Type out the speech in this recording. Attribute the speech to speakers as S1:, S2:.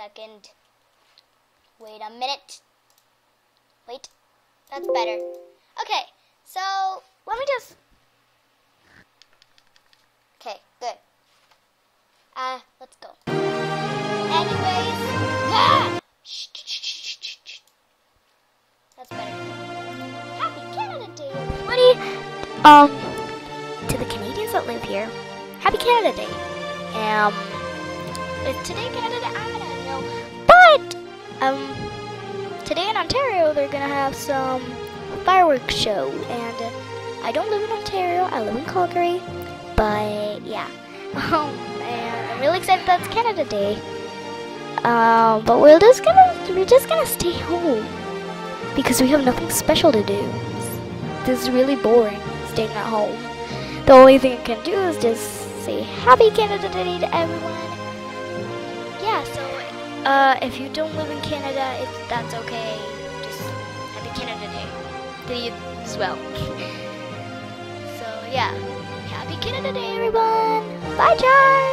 S1: second. Wait a minute. Wait. That's better. Okay, so let me just. Okay, good. Uh, let's go. Anyways. Ah! That's better. Happy Canada Day, everybody. Um, to the Canadians that live here, Happy Canada Day. Um, today Canada Day? Know. But, um, today in Ontario, they're gonna have some fireworks show. And uh, I don't live in Ontario, I live in Calgary. But, yeah. Um, and I'm really excited that's Canada Day. Um, but we're just gonna, we're just gonna stay home. Because we have nothing special to do. This is really boring, staying at home. The only thing I can do is just say Happy Canada Day to everyone. Yeah, so uh, if you don't live in Canada, that's okay. Just Happy Canada Day you as well. so yeah, Happy Canada Day, everyone. Bye, Charles.